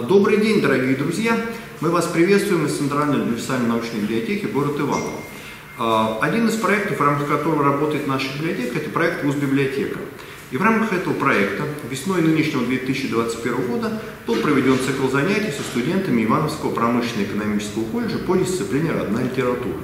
Добрый день, дорогие друзья! Мы вас приветствуем из Центральной универсальной научной библиотеки город Иваново. А, один из проектов, в рамках которого работает наша библиотека, это проект «Вуз-библиотека». И в рамках этого проекта весной нынешнего 2021 года был проведен цикл занятий со студентами Ивановского промышленно-экономического колледжа по дисциплине «Родная литература».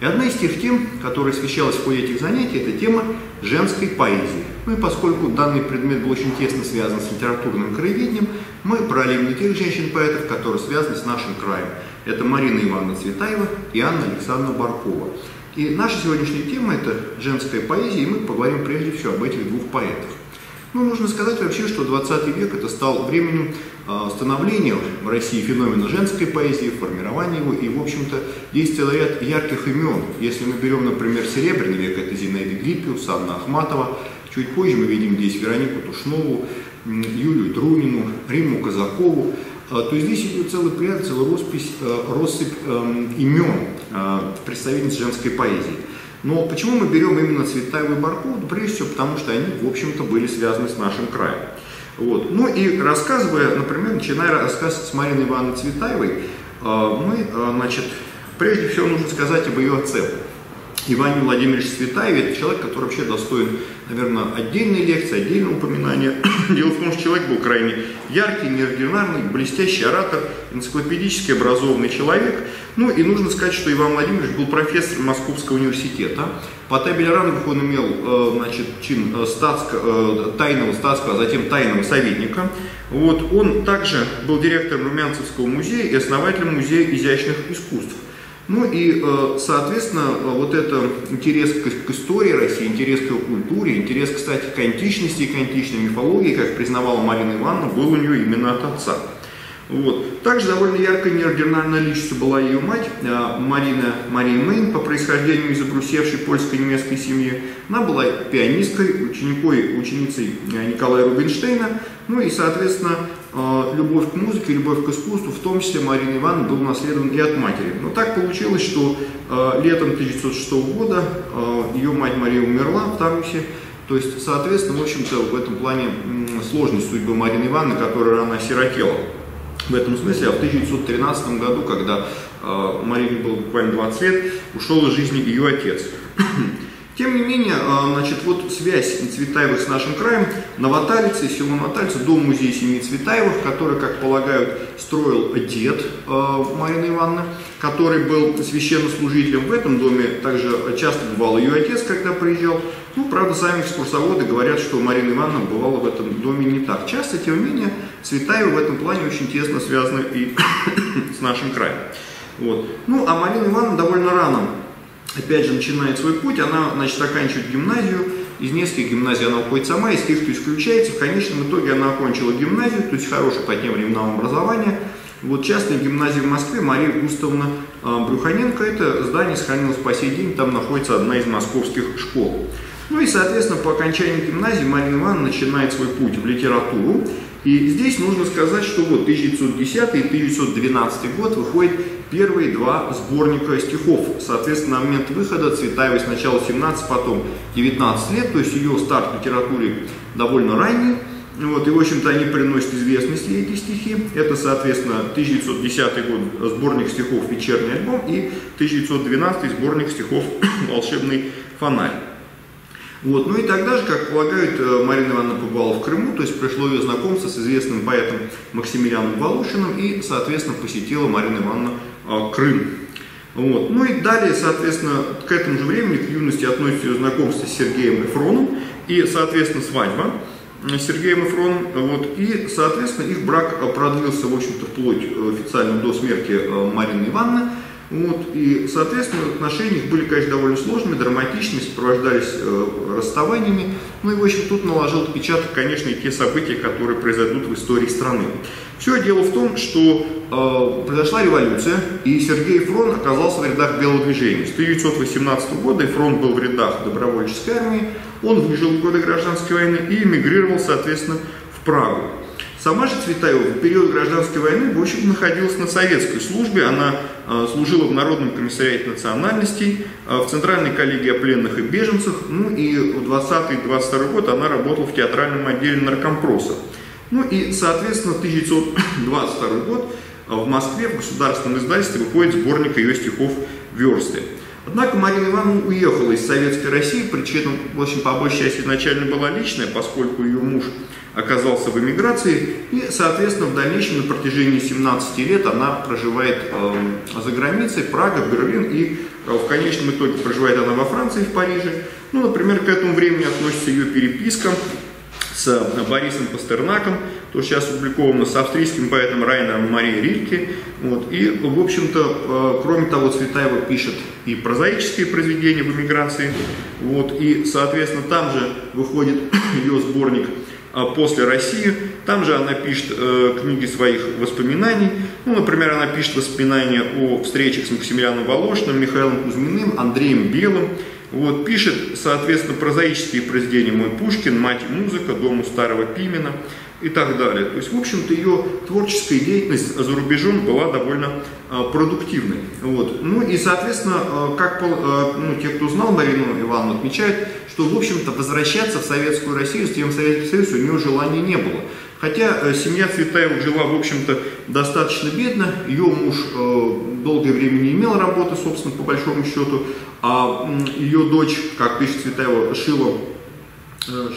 И одна из тех тем, которая освещалась в ходе этих занятий, это тема женской поэзии. Ну и поскольку данный предмет был очень тесно связан с литературным краеведением, мы брали именно тех женщин-поэтов, которые связаны с нашим краем. Это Марина Ивановна Цветаева и Анна Александровна Баркова. И наша сегодняшняя тема – это женская поэзия, и мы поговорим прежде всего об этих двух поэтах. Ну, нужно сказать вообще, что 20 век это стал временем а, становления в России феномена женской поэзии, формирования его, и, в общем-то, есть целый ряд ярких имен. Если мы берем, например, Серебряный век, это Зинаида Гриппиус, Анна Ахматова, чуть позже мы видим здесь Веронику Тушнову, Юлию Трунину, Риму Казакову, а, то здесь идет целый ряд, целая роспись, а, россыпь эм, имен представительниц женской поэзии. Но почему мы берем именно Цветаеву и Баркову? Да, прежде всего потому, что они, в общем-то, были связаны с нашим краем. Вот. Ну и рассказывая, например, начиная рассказ с Мариной Ивановной Цветаевой, э, мы, э, значит, прежде всего нужно сказать об ее отце. Иван Владимирович Светаев – это человек, который вообще достоин, наверное, отдельной лекции, отдельного упоминания. Дело в том, что человек был крайне яркий, неординарный, блестящий оратор, энциклопедически образованный человек. Ну и нужно сказать, что Иван Владимирович был профессор Московского университета. По табель рангов он имел э, значит, чин э, статско, э, тайного статского, а затем тайного советника. Вот. Он также был директором Румянцевского музея и основателем Музея изящных искусств. Ну и, э, соответственно, э, вот это интерес к истории России, интерес к ее культуре, интерес, кстати, к античности и к античной мифологии, как признавала Марина Ивановна, был у нее именно от отца. Вот. Также довольно яркая неординарная личность была ее мать, э, Марина Мария Мейн, по происхождению из обрусевшей польско-немецкой семьи. Она была пианисткой, ученикой, ученицей Николая Рубинштейна, ну и, соответственно, а, любовь к музыке, любовь к искусству, в том числе Марины Ивановны, был наследован и от матери. Но так получилось, что летом 1906 года ее мать Мария умерла в Тарусе. То есть, соответственно, в общем-то, в этом плане сложность судьбы Марины Ивановны, которая рано осиротела. В этом смысле, а в 1913 году, когда Марине было буквально 20 лет, ушел из жизни ее отец. Тем не менее, а, значит, вот связь Цветаевых с нашим краем, Новоталицы, село Новоталицы, дом музея семьи Цветаевых, который, как полагают, строил дед а, Марины Ивановны, который был священнослужителем в этом доме, также часто бывал ее отец, когда приезжал. Ну, правда, сами экскурсоводы говорят, что Марина Ивановна бывала в этом доме не так часто, тем не менее, Цветаевы в этом плане очень тесно связаны и с нашим краем. Вот. Ну, а Марина Ивановна довольно рано опять же, начинает свой путь, она, значит, оканчивает гимназию, из нескольких гимназий она уходит сама, из тех, кто исключается, в конечном итоге она окончила гимназию, то есть хорошее по тем временам образование. Вот частная гимназия в Москве, Мария Густавовна а, Брюханенко, это здание сохранилось по сей день, там находится одна из московских школ. Ну и, соответственно, по окончании гимназии Марина Ивановна начинает свой путь в литературу. И здесь нужно сказать, что вот 1910 и 1912 год выходит первые два сборника стихов. Соответственно, на момент выхода Цветаевой сначала 17, потом 19 лет, то есть ее старт в литературе довольно ранний. Вот, и, в общем-то, они приносят известность ей эти стихи. Это, соответственно, 1910 год сборник стихов «Вечерний альбом» и 1912 сборник стихов «Волшебный фонарь». Вот. Ну и тогда же, как полагают, э, Марина Ивановна побывала в Крыму, то есть пришло ее знакомство с известным поэтом Максимилианом Волошиным и, соответственно, посетила Марина Ивановна а, Крым. Вот. Ну и далее, соответственно, к этому же времени, к юности относится ее знакомство с Сергеем Эфроном и, соответственно, свадьба с Сергеем Эфроном. Вот. И, соответственно, их брак продлился, в общем-то, вплоть э, официально до смерти э, Марины Ивановны. Вот, и, соответственно, отношения их были, конечно, довольно сложными, драматичными, сопровождались э, расставаниями. Ну и, в общем, тут наложил отпечаток, конечно, и те события, которые произойдут в истории страны. Все дело в том, что э, произошла революция, и Сергей Фрон оказался в рядах Белого движения. С 1918 года Фрон был в рядах добровольческой армии, он выжил в годы гражданской войны и эмигрировал, соответственно, в Прагу. Сама же Цветаева в период гражданской войны, в общем, находилась на советской службе. Она э, служила в Народном комиссариате национальностей, э, в Центральной коллегии о пленных и беженцах. Ну и в 20-22 год она работала в театральном отделе наркомпроса. Ну и, соответственно, 1922 год в Москве в государственном издательстве выходит сборник ее стихов «Версты». Однако Марина Ивановна уехала из Советской России, причина, в общем, по большей части изначально была личная, поскольку ее муж оказался в эмиграции, и, соответственно, в дальнейшем на протяжении 17 лет она проживает э, за границей, Прага, Берлин, и э, в конечном итоге проживает она во Франции, в Париже. Ну, например, к этому времени относится ее переписка с э, Борисом Пастернаком, то сейчас опубликовано с австрийским поэтом Райнером Марией Рильке. Вот. И, в общем-то, э, кроме того, Цветаева пишет и прозаические произведения в эмиграции. Вот. И, соответственно, там же выходит ее сборник после России. Там же она пишет э, книги своих воспоминаний. Ну, например, она пишет воспоминания о встречах с Максимилианом Волошиным, Михаилом Кузьминым, Андреем Белым. Вот, пишет, соответственно, прозаические произведения «Мой Пушкин», «Мать и музыка», «Дом у старого Пимена» и так далее. То есть, в общем-то, ее творческая деятельность за рубежом была довольно э, продуктивной. Вот. Ну и, соответственно, э, как э, ну, те, кто знал Марину Ивановну, отмечают, что, в общем-то, возвращаться в Советскую Россию, с тем Советский Союз, у нее желания не было. Хотя э, семья Цветаевых жила, в общем-то, достаточно бедно, ее муж э, долгое время не имел работы, собственно, по большому счету, а ее дочь, как пишет Цветаева, шила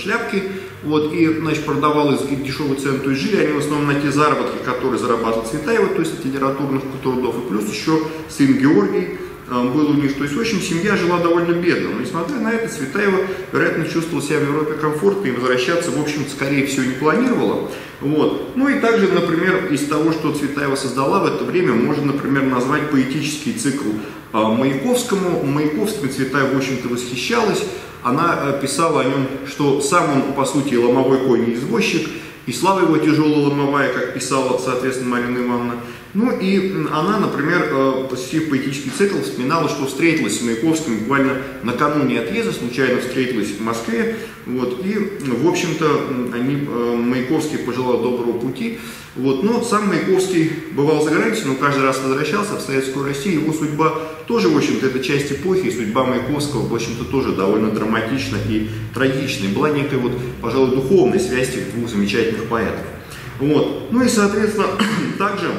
шляпки, вот, и, значит, продавала из дешевой цены, то есть жили они в основном на те заработки, которые зарабатывал Цветаева, то есть литературных трудов, и плюс еще сын Георгий, Э, был у них. То есть, в общем, семья жила довольно бедно. Но, несмотря на это, Цветаева, вероятно, чувствовала себя в Европе комфортно и возвращаться, в общем скорее всего, не планировала. Вот. Ну и также, например, из того, что Цветаева создала в это время, можно, например, назвать поэтический цикл э, Маяковскому. Маяковским Цветаева, в общем-то, восхищалась. Она э, писала о нем, что сам он, по сути, ломовой конь и извозчик, и слава его тяжелая ломовая, как писала, соответственно, Марина Ивановна. Ну и она, например, э, посетив поэтический цикл, вспоминала, что встретилась с Маяковским буквально накануне отъезда, случайно встретилась в Москве. Вот, и, в общем-то, они, э, Маяковский пожелал доброго пути. Вот, но сам Маяковский бывал за границей, но каждый раз возвращался в Советскую Россию. Его судьба тоже, в общем-то, это часть эпохи, и судьба Маяковского, в общем-то, тоже довольно драматична и трагична. И была некая, вот, пожалуй, духовная связь этих двух замечательных поэтов. Вот. Ну и, соответственно, также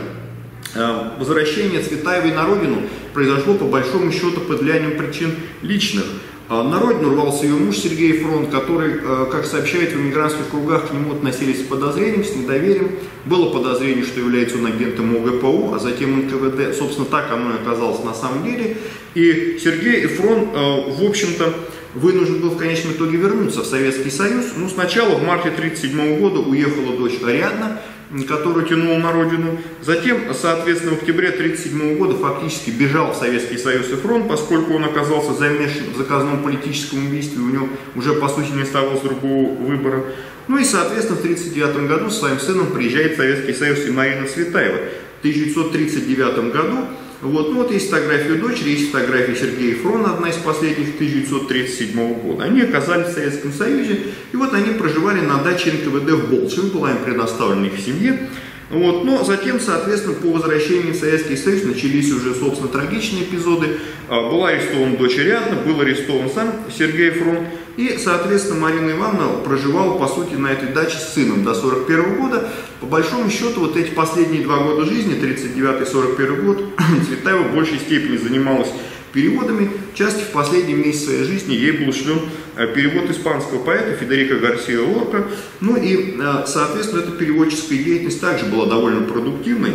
возвращение Цветаевой на родину произошло по большому счету под влиянием причин личных. Э, на родину рвался ее муж Сергей Фронт, который, э, как сообщает в эмигрантских кругах, к нему относились с подозрением, с недоверием. Было подозрение, что является он агентом ОГПУ, а затем НКВД. Собственно, так оно и оказалось на самом деле. И Сергей Фронт, в общем-то, вынужден был в конечном итоге вернуться в Советский Союз. Ну, сначала в марте 1937 года уехала дочь Ариадна, которую тянул на родину. Затем, соответственно, в октябре 1937 года фактически бежал в Советский Союз и фронт, поскольку он оказался замешан в заказном политическом убийстве, у него уже, по сути, не оставалось другого выбора. Ну и, соответственно, в 1939 году со своим сыном приезжает в Советский Союз и Марина Цветаева. В 1939 году вот, ну вот есть фотография дочери, есть фотография Сергея Фрона, одна из последних 1937 года. Они оказались в Советском Союзе, и вот они проживали на даче НКВД в Болшеве, была им предоставлена их семье. Вот, но затем, соответственно, по возвращении в Советский Союз начались уже, собственно, трагичные эпизоды. А, была арестована дочь Ариадна, был арестован сам Сергей Фрон. И, соответственно, Марина Ивановна проживала, по сути, на этой даче с сыном до 41 года. По большому счету, вот эти последние два года жизни, 39-41 год, Цветаева в большей степени занималась переводами. Частности, в последний месяц своей жизни ей был шлен э, перевод испанского поэта Федерико Гарсио Лорка. Ну и, э, соответственно, эта переводческая деятельность также была довольно продуктивной.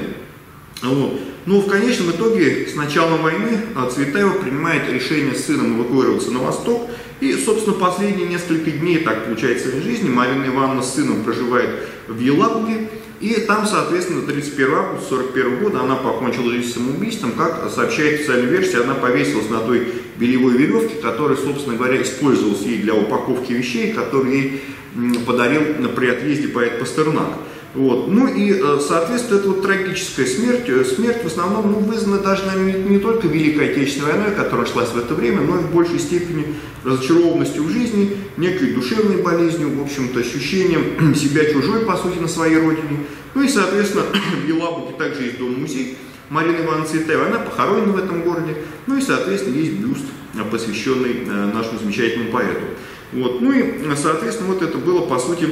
Вот. Но в конечном итоге с началом войны э, Цветаева принимает решение с сыном эвакуироваться на восток. И, собственно, последние несколько дней, так получается, в жизни Марина Ивановна с сыном проживает в Елабуге. И там, соответственно, 31 августа 1941 года она покончила жизнь самоубийством. Как сообщает официальная версия, она повесилась на той белевой веревке, которая, собственно говоря, использовалась ей для упаковки вещей, которые ей подарил при отъезде поэт Пастернак. Вот. Ну и, э, соответственно, это вот трагическая смерть. Э, смерть в основном ну, вызвана даже наверное, не, не только Великой Отечественной войной, которая шлась в это время, но и в большей степени разочарованностью в жизни, некой душевной болезнью, в общем-то, ощущением себя чужой, по сути, на своей родине. Ну и, соответственно, в Елабуге также есть дом-музей Марины Ивановны Цветаевой, она похоронена в этом городе. Ну и, соответственно, есть бюст, э, посвященный нашему замечательному поэту. Вот. Ну и, соответственно, вот это было, по сути,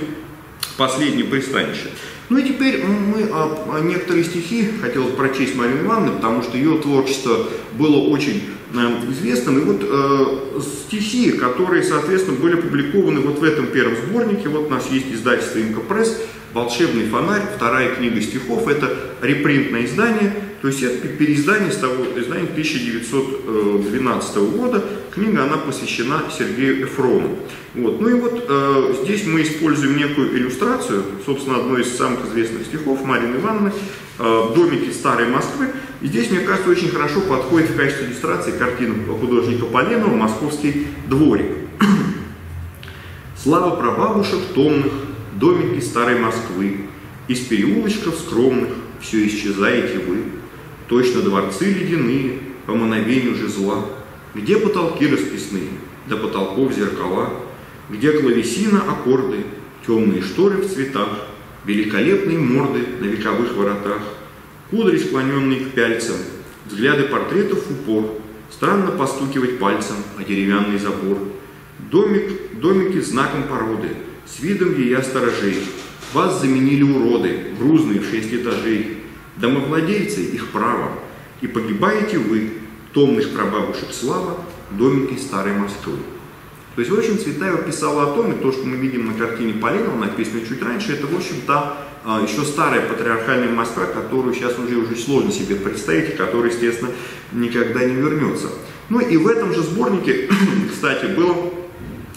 последнее пристанище. Ну и теперь мы а, некоторые стихи хотелось прочесть Марины Ивановны, потому что ее творчество было очень э, известным. И вот э, стихи, которые, соответственно, были опубликованы вот в этом первом сборнике, вот у нас есть издательство «Имка Пресс», «Волшебный фонарь», вторая книга стихов, это репринтное издание, то есть это переиздание с того издания 1912 года. Книга, она посвящена Сергею Эфрону. Вот. Ну и вот э, здесь мы используем некую иллюстрацию, собственно, одной из самых известных стихов Марины Ивановны, э, «Домики старой Москвы». И здесь, мне кажется, очень хорошо подходит в качестве иллюстрации картина художника Поленова «Московский дворик». Слава прабабушек томных, домики старой Москвы, Из переулочков скромных все исчезаете вы. Точно дворцы ледяные, по мановению же зла. Где потолки расписные, до потолков зеркала, Где клавесина аккорды, темные шторы в цветах, Великолепные морды на вековых воротах, Кудри, склоненные к пяльцам, взгляды портретов в упор, Странно постукивать пальцем о деревянный забор. Домик, домики знаком породы, с видом ея сторожей. Вас заменили уроды, грузные в шесть этажей. Домовладельцы их право, и погибаете вы, томных прабабушек слава, домики старой Москвы. То есть, в общем, Цветаева писала о том, и то, что мы видим на картине Полинова, написано чуть раньше, это, в общем-то, а, еще старая патриархальная Москва, которую сейчас уже уже сложно себе представить, и которая, естественно, никогда не вернется. Ну и в этом же сборнике, кстати, было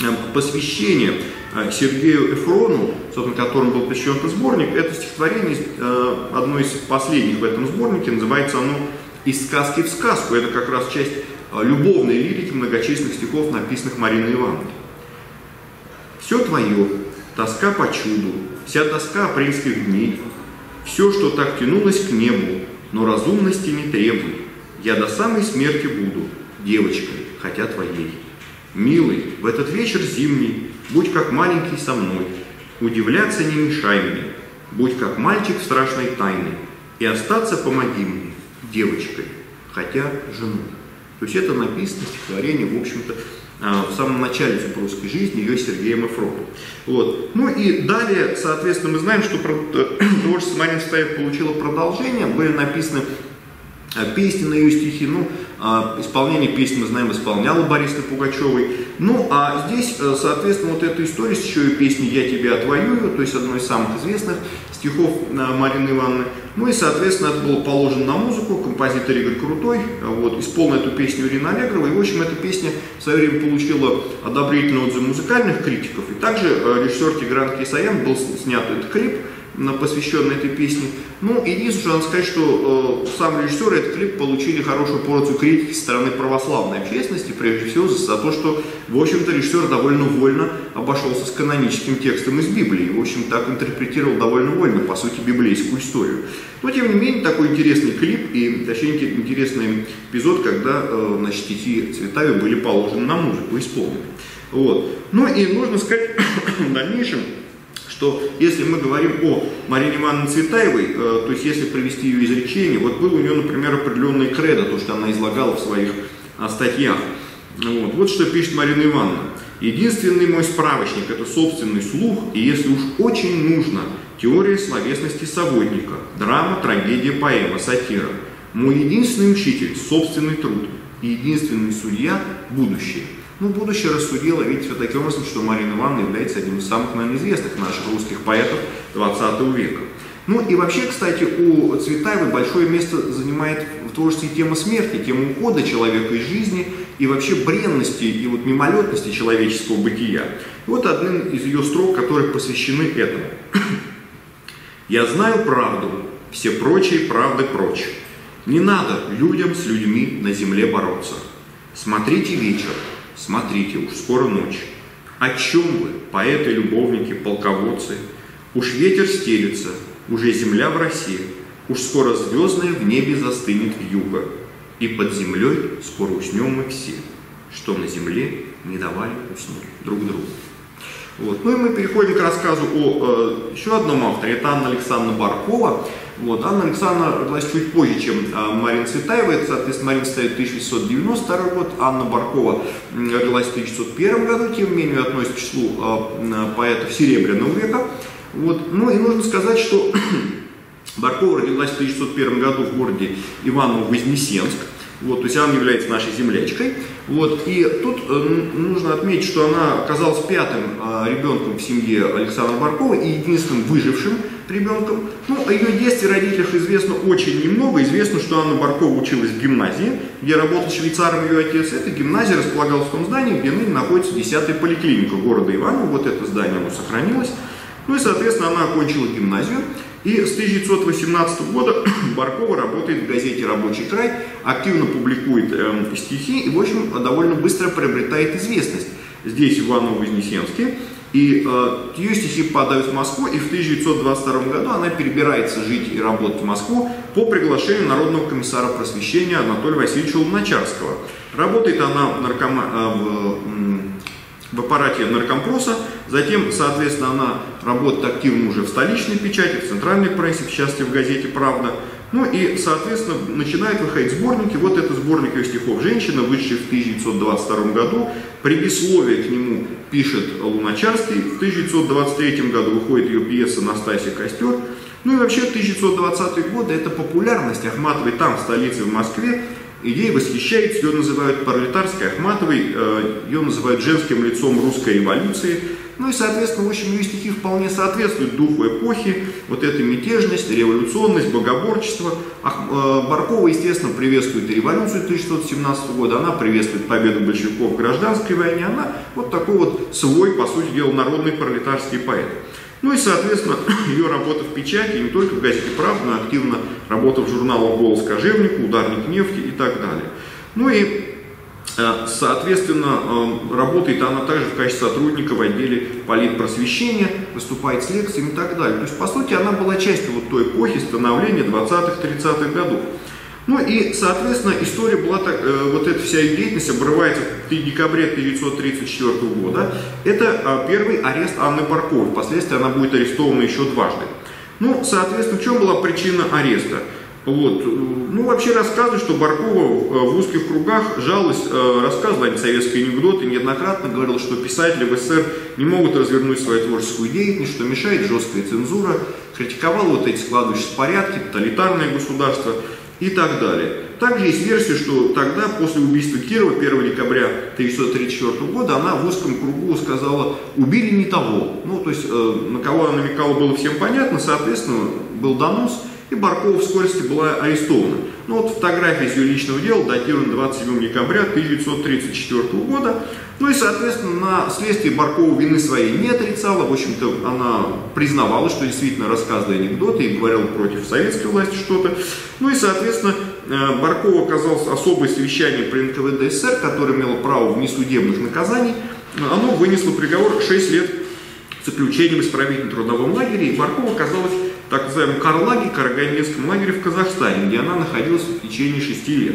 э, посвящение э, Сергею Эфрону, собственно, которому был посвящен этот сборник. Это стихотворение, э, одно из последних в этом сборнике, называется оно «Из сказки в сказку». Это как раз часть любовной лирики многочисленных стихов, написанных Мариной Ивановной. «Все твое, тоска по чуду, вся тоска апрельских дней, все, что так тянулось к небу, но разумности не требует. Я до самой смерти буду девочкой, хотя твоей. Милый, в этот вечер зимний, будь как маленький со мной, удивляться не мешай мне, будь как мальчик страшной тайне, и остаться помоги мне, девочкой, хотя женой. То есть это написано стихотворение, в общем-то, а, в самом начале супружеской жизни ее Сергеем Эфроном. Вот. Ну и далее, соответственно, мы знаем, что творчество Марины Стаев получило продолжение, были написаны а, песни на ее стихи, ну, исполнение песни, мы знаем, исполняла Борисовна Пугачевой. Ну, а здесь, э, соответственно, вот эта история с еще и песней «Я тебя отвоюю», то есть одной из самых известных стихов э, Марины Ивановны. Ну и, соответственно, это было положено на музыку, композитор Игорь Крутой, э, вот, исполнил эту песню Ирина Аллегрова, и, в общем, эта песня в свое время получила одобрительный отзыв музыкальных критиков, и также режиссер Тигран Кисаян был снят этот клип, посвященный этой песне. Ну, единственное, надо сказать, что э, сам режиссер и этот клип получили хорошую порцию критики со стороны православной общественности, прежде всего за, то, что, в общем-то, режиссер довольно вольно обошелся с каноническим текстом из Библии. В общем, так интерпретировал довольно вольно, по сути, библейскую историю. Но, тем не менее, такой интересный клип и, точнее, интересный эпизод, когда, э, значит, стихи Цветаева были положены на музыку, исполнены. Вот. Ну и нужно сказать в дальнейшем, что если мы говорим о Марине Ивановне Цветаевой, э, то есть если привести ее изречение, вот был у нее, например, определенный кредо, то, что она излагала в своих а, статьях. Вот. вот что пишет Марина Ивановна. Единственный мой справочник – это собственный слух, и если уж очень нужно, теория словесности соводника, драма, трагедия, поэма, сатира. Мой единственный учитель – собственный труд, и единственный судья – будущее. Ну, будущее рассудило, видите, вот таким образом, что Марина Ивановна является одним из самых, наверное, известных наших русских поэтов 20 века. Ну и вообще, кстати, у Цветаевой большое место занимает в творчестве тема смерти, тема ухода человека из жизни и вообще бренности и вот мимолетности человеческого бытия. И вот один из ее строк, которые посвящены этому. «Я знаю правду, все прочие правды прочь. Не надо людям с людьми на земле бороться. Смотрите вечер, Смотрите, уж скоро ночь. О чем вы, поэты, любовники, полководцы? Уж ветер стелится, уже земля в росе, Уж скоро звездное в небе застынет вьюга, И под землей скоро уснем мы все, Что на земле не давали уснуть друг другу. Вот. Ну и мы переходим к рассказу о э, еще одном авторе, это Анна Александровна Баркова. Вот. Анна Александровна родилась чуть позже, чем э, Марина Цветаева, это, соответственно, Марина Цветаева 1892 год, Анна Баркова родилась в 1901 году, тем не менее относится к числу э, поэтов Серебряного века. Вот. Ну и нужно сказать, что Баркова родилась в 1901 году в городе Иваново-Вознесенск. Вот, то есть она является нашей землячкой. Вот, и тут э, нужно отметить, что она оказалась пятым э, ребенком в семье Александра Баркова и единственным выжившим ребенком. Ну, о ее детстве родителях известно очень немного. Известно, что Анна Баркова училась в гимназии, где работал швейцаром ее отец. Эта гимназия располагалась в том здании, где ныне находится 10-я поликлиника города Иваново. Вот это здание, оно сохранилось. Ну и, соответственно, она окончила гимназию. И с 1918 года Баркова работает в газете «Рабочий край», активно публикует э, стихи и, в общем, довольно быстро приобретает известность здесь, в Иваново-Вознесенске. И э, ее стихи попадают в Москву, и в 1922 году она перебирается жить и работать в Москву по приглашению Народного комиссара просвещения Анатолия Васильевича Луначарского. Работает она в, наркома... Э, в в аппарате наркомпроса, затем, соответственно, она работает активно уже в столичной печати, в центральной прессе, в частности в газете «Правда». Ну и, соответственно, начинает выходить сборники. Вот это сборник ее стихов «Женщина», вышедший в 1922 году. Предисловие к нему пишет Луначарский. В 1923 году выходит ее пьеса «Настасья Костер». Ну и вообще 1920 годы это популярность Ахматовой там, в столице, в Москве, Ей восхищается, ее называют пролетарской Ахматовой, э, ее называют женским лицом русской революции. Ну и, соответственно, в общем, ее стихи вполне соответствуют духу эпохи, вот эта мятежность, революционность, богоборчество. Э, Баркова, естественно, приветствует революцию 1617 года, она приветствует победу большевиков в гражданской войне, она вот такой вот свой, по сути дела, народный пролетарский поэт. Ну и, соответственно, ее работа в печати, не только в газете «Правда», но активно работа в журналах «Голос кожевника», «Ударник нефти» и так далее. Ну и, соответственно, э, работает она также в качестве сотрудника в отделе политпросвещения, выступает с лекциями и так далее. То есть, по сути, она была частью вот той эпохи становления 20-30-х годов. Ну и, соответственно, история была так, э, вот эта вся ее деятельность обрывается в декабре 1934 года. Это э, первый арест Анны Барковой. Впоследствии она будет арестована еще дважды. Ну, соответственно, в чем была причина ареста? Вот. Ну, вообще рассказывают, что Баркова э, в узких кругах жалость, э, рассказывала антисоветские анекдоты, неоднократно говорил, что писатели в СССР не могут развернуть свою творческую деятельность, что мешает жесткая цензура, критиковал вот эти складывающиеся порядки, тоталитарное государство и так далее. Также есть версия, что тогда, после убийства Кирова, 1 декабря 1934 года, она в узком кругу сказала «убили не того». Ну, то есть, э, на кого она намекала, было всем понятно, соответственно, был донос, и Баркова в скорости была арестована. Ну вот фотография из ее личного дела датирована 27 декабря 1934 года. Ну и, соответственно, на следствии Баркова вины своей не отрицала. В общем-то, она признавала, что действительно рассказывала анекдоты и говорила против советской власти что-то. Ну и, соответственно, э, Баркова оказалось особое совещание при НКВД СССР, которое имело право внесудебных наказаний. Оно вынесло приговор 6 лет заключением в исправительном трудовом лагере, и Баркова оказалась так называемом Карлаге, Карагандинском лагере в Казахстане, где она находилась в течение шести лет.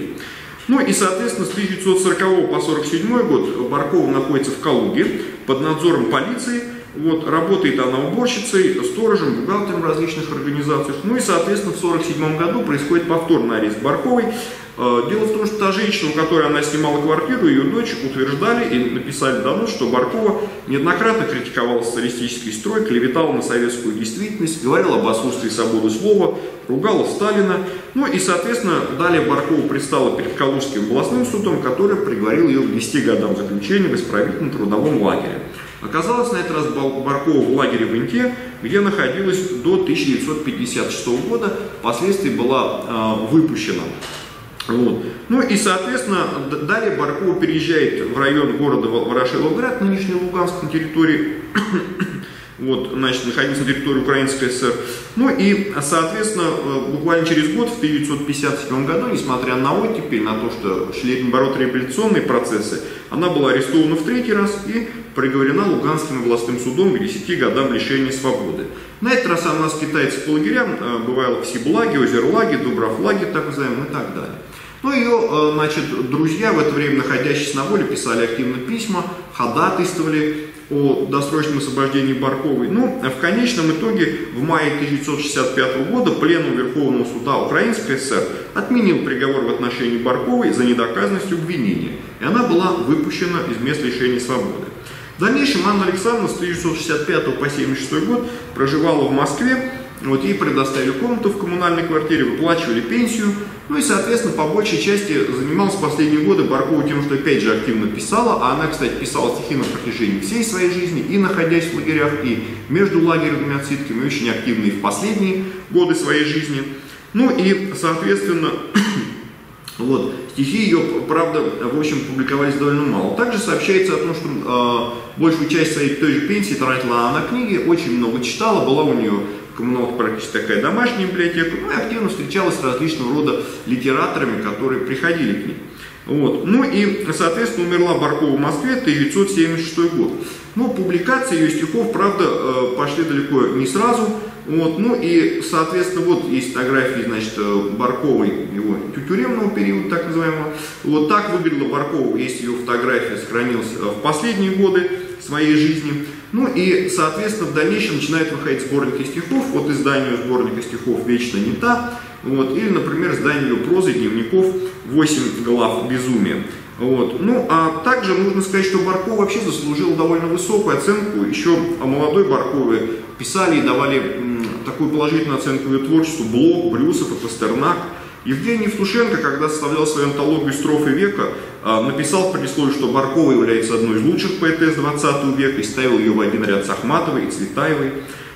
Ну и, соответственно, с 1940 по 1947 год Баркова находится в Калуге под надзором полиции. Вот, работает она уборщицей, сторожем, бухгалтером различных организациях. Ну и, соответственно, в 1947 году происходит повторный арест Барковой. Э, дело в том, что та женщина, у которой она снимала квартиру, ее дочь утверждали и написали давно, что Баркова неоднократно критиковала социалистический строй, клеветала на советскую действительность, говорила об отсутствии свободы слова, ругала Сталина. Ну и, соответственно, далее Баркова предстала перед Калужским областным судом, который приговорил ее к 10 годам заключения в исправительном трудовом лагере. Оказалось на этот раз Баркова в лагере в Инте, где находилась до 1956 года, впоследствии была э, выпущена. Вот. Ну и, соответственно, далее Баркова переезжает в район города Ворошиловград, нынешний Луганск, на территории, вот, значит, находится на территории Украинской ССР. Ну и, соответственно, э, буквально через год, в 1957 году, несмотря на оттепель, на то, что шли наоборот революционные процессы, она была арестована в третий раз и приговорена Луганским областным судом к 10 годам лишения свободы. На этот раз она скитается по лагерям, э, бывала в Сиблаге, Озерлаге, Дубровлаге, так называемом, и так далее. Ну, ее, э, значит, друзья, в это время находящиеся на воле, писали активно письма, ходатайствовали о досрочном освобождении Барковой. Ну, в конечном итоге в мае 1965 года Пленум Верховного суда Украинской ССР отменил приговор в отношении Барковой за недоказанностью обвинения, и она была выпущена из мест лишения свободы. Дальнейшем Анна Александровна с 1965 по 1976 год проживала в Москве, вот ей предоставили комнату в коммунальной квартире, выплачивали пенсию, ну и, соответственно, по большей части занималась последние годы Баркова тем, что опять же активно писала, а она, кстати, писала стихи на протяжении всей своей жизни, и находясь в лагерях, и между лагерными отсидками, очень активной в последние годы своей жизни. Ну и, соответственно, вот, стихи ее, правда, в общем, публиковались довольно мало. Также сообщается о том, что э, большую часть своей той же пенсии тратила она на книги, очень много читала, была у нее коммуналка практически такая домашняя библиотека, ну и активно встречалась с различного рода литераторами, которые приходили к ней. Вот. Ну и, соответственно, умерла Баркова в Москве 1976 год. Но публикации ее стихов, правда, э, пошли далеко не сразу. Вот. Ну и, соответственно, вот есть фотографии, значит, э, Барковой, его тюремного периода, так называемого. Вот так выглядела Баркова, есть ее фотография, сохранилась э, в последние годы своей жизни. Ну и, соответственно, в дальнейшем начинают выходить сборники стихов, вот изданию сборника стихов «Вечно не та», вот, или, например, изданию прозы дневников «Восемь глав безумия». Вот. Ну, а также нужно сказать, что Барков вообще заслужил довольно высокую оценку. Еще о молодой Баркове писали и давали такую положительную оценку ее творчеству Блок, Брюсов и Пастернак – Евгений Евтушенко, когда составлял свою антологию «Строфы века», а, написал в предисловии, что Баркова является одной из лучших поэтесс 20 века и ставил ее в один ряд с Ахматовой и Цветаевой.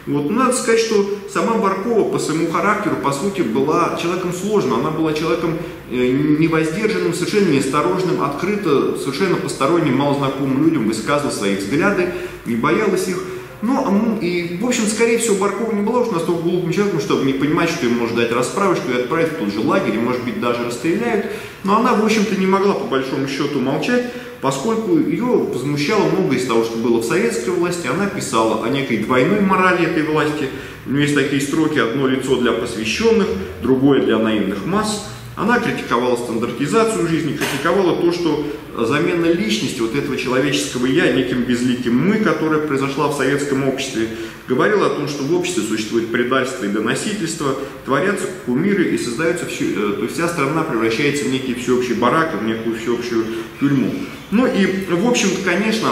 Вот. Надо сказать, что сама Баркова по своему характеру, по сути, была человеком сложным. Она была человеком э, невоздержанным, совершенно неосторожным, открыто, совершенно посторонним, малознакомым людям высказывала свои взгляды, не боялась их. Ну, и, в общем, скорее всего, Баркова не была уж настолько глупым человеком, чтобы не понимать, что им может дать расправы, что ее отправят в тот же лагерь, и, может быть, даже расстреляют. Но она, в общем-то, не могла, по большому счету, молчать, поскольку ее возмущало многое из того, что было в советской власти. Она писала о некой двойной морали этой власти. У нее есть такие строки «одно лицо для посвященных, другое для наивных масс». Она критиковала стандартизацию жизни, критиковала то, что замена личности вот этого человеческого «я» неким безликим «мы», которая произошла в советском обществе, говорила о том, что в обществе существует предательство и доносительство, творятся кумиры и создаются, все, э, то есть вся страна превращается в некий всеобщий барак, в некую всеобщую тюрьму. Ну и, в общем-то, конечно,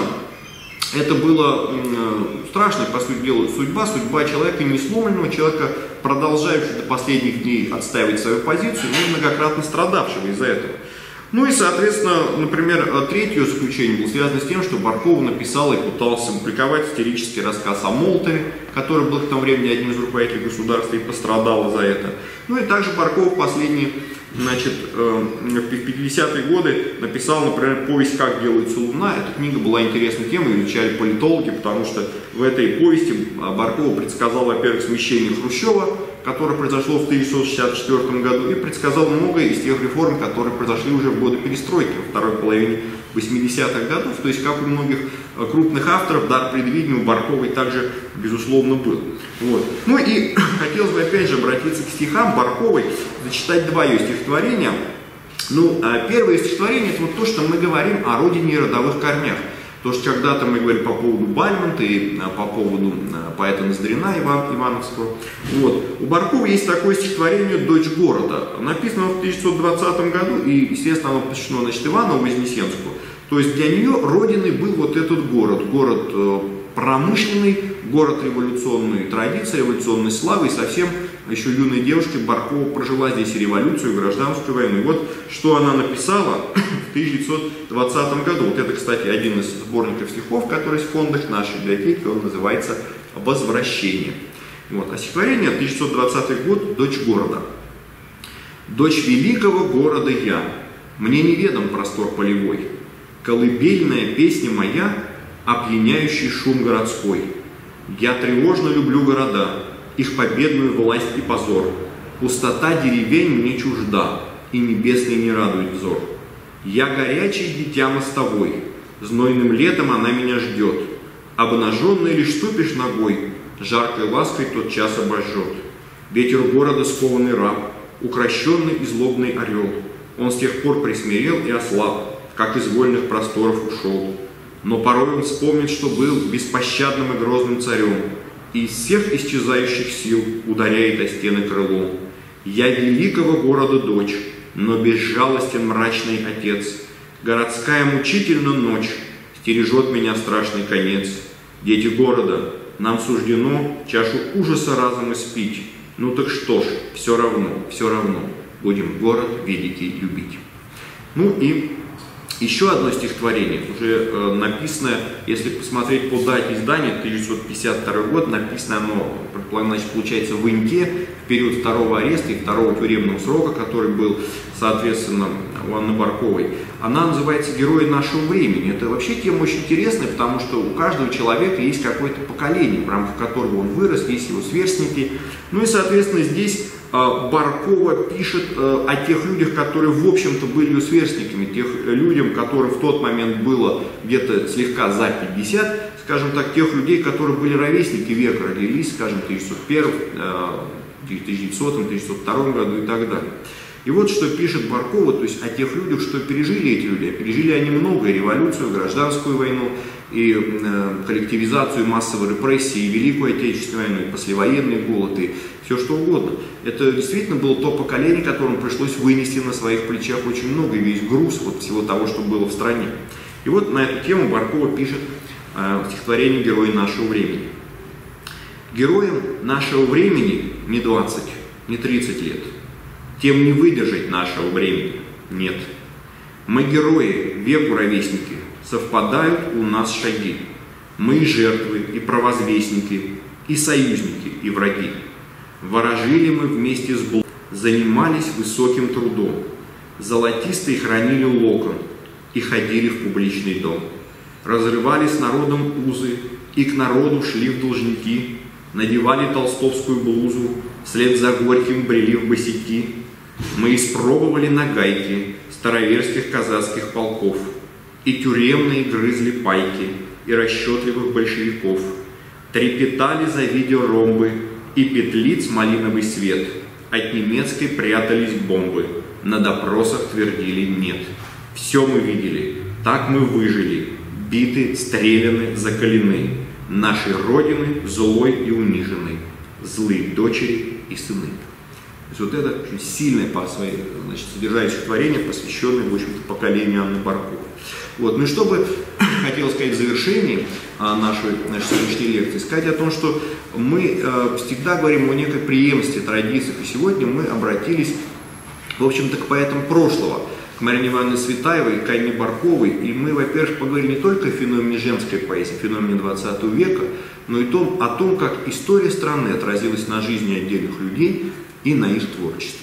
это было э, страшная, по сути дела, судьба, судьба человека несломленного, человека, продолжающего до последних дней отстаивать свою позицию, но многократно страдавшего из-за этого. Ну и, соответственно, например, третье заключение было связано с тем, что Баркова написал и пытался публиковать истерический рассказ о Молотове, который был к тому времени одним из руководителей государства и пострадал за это. Ну и также Барков в последние значит, э, в 50-е годы написал, например, повесть «Как делается луна». Эта книга была интересной темой, изучали политологи, потому что в этой повести Баркова предсказал, во-первых, смещение Хрущева, которое произошло в 1964 году, и предсказал многое из тех реформ, которые произошли уже в годы перестройки, во второй половине 80-х годов. То есть, как у многих крупных авторов, дар предвидения у Барковой также, безусловно, был. Вот. Ну и хотелось бы опять же обратиться к стихам Барковой, зачитать два ее стихотворения. Ну, а первое стихотворение – это вот то, что мы говорим о родине и родовых корнях. То, что когда-то мы говорили по поводу Бальмонта и а, по поводу поэта Ноздрина Иван, Ивановского. Вот. У Баркова есть такое стихотворение «Дочь города». Написано в 1920 году, и, естественно, оно посвящено значит, Ивану Вознесенскому. То есть для нее родиной был вот этот город, город э, промышленный, город революционной традиции, революционной славы, и совсем еще юной девушке Баркова прожила здесь и революцию, и гражданскую войну. И вот что она написала в 1920 году. Вот это, кстати, один из сборников стихов, который в фондах нашей библиотеки, он называется «Возвращение». Вот. А стихотворение 1920 год «Дочь города». «Дочь великого города я, мне неведом простор полевой, колыбельная песня моя, опьяняющий шум городской. Я тревожно люблю города, их победную власть и позор. Пустота деревень мне чужда, и небесный не радует взор. Я горячий дитя мостовой, знойным летом она меня ждет. Обнаженный лишь ступишь ногой, жаркой лаской тот час обожжет. Ветер города скованный раб, укращенный и злобный орел. Он с тех пор присмирел и ослаб, как из вольных просторов ушел. Но порой он вспомнит, что был беспощадным и грозным царем, и из всех исчезающих сил ударяет о стены крылом. Я великого города дочь, но безжалостен мрачный отец. Городская мучительно ночь, стережет меня страшный конец. Дети города, нам суждено чашу ужаса разом испить. Ну так что ж, все равно, все равно, будем город великий любить. Ну и еще одно стихотворение, уже э, написанное, если посмотреть по дате издания, 1952 год, написано оно, значит, получается, в Инте, в период второго ареста и второго тюремного срока, который был, соответственно, у Анны Барковой. Она называется «Герои нашего времени». Это вообще тема очень интересная, потому что у каждого человека есть какое-то поколение, в рамках которого он вырос, есть его сверстники. Ну и, соответственно, здесь Баркова пишет э, о тех людях, которые, в общем-то, были ее сверстниками, тех людям, которым в тот момент было где-то слегка за 50, скажем так, тех людей, которые были ровесники века, родились, скажем, в 1901, 1900, 1902 году и так далее. И вот что пишет Баркова, то есть о тех людях, что пережили эти люди. Пережили они многое, революцию, гражданскую войну, и э, коллективизацию, массовой репрессии, и Великую Отечественную войну, и послевоенный голод, и все что угодно. Это действительно было то поколение, которому пришлось вынести на своих плечах очень много, и весь груз вот всего того, что было в стране. И вот на эту тему Баркова пишет э, стихотворение «Герои нашего времени». Героям нашего времени не 20, не 30 лет – тем не выдержать нашего времени. Нет. Мы герои, веку ровесники, совпадают у нас шаги. Мы и жертвы, и провозвестники, и союзники, и враги. Ворожили мы вместе с Богом, занимались высоким трудом, золотистые хранили локон и ходили в публичный дом. Разрывали с народом узы и к народу шли в должники, надевали толстовскую блузу, вслед за горьким брели в босики, мы испробовали нагайки староверских казацких полков, и тюремные грызли пайки, и расчетливых большевиков, трепетали за видеоромбы, и петлиц малиновый свет, от немецкой прятались бомбы, на допросах твердили «нет». Все мы видели, так мы выжили, биты, стреляны, закалены, нашей Родины злой и униженной, злые дочери и сыны. То есть вот это очень сильное по своей значит, содержащее творение, посвященное, в общем-то, поколению Анны Барковой. Вот. Ну и чтобы, хотел сказать в завершении а, нашей, сегодняшней лекции, сказать о том, что мы э, всегда говорим о некой преемстве традициях, и сегодня мы обратились, в общем-то, к поэтам прошлого, к Марине Ивановне Светаевой, к Анне Барковой, и мы, во-первых, поговорили не только о феномене женской поэзии, феномене 20 века, но и том, о том, как история страны отразилась на жизни отдельных людей, и на их творчество.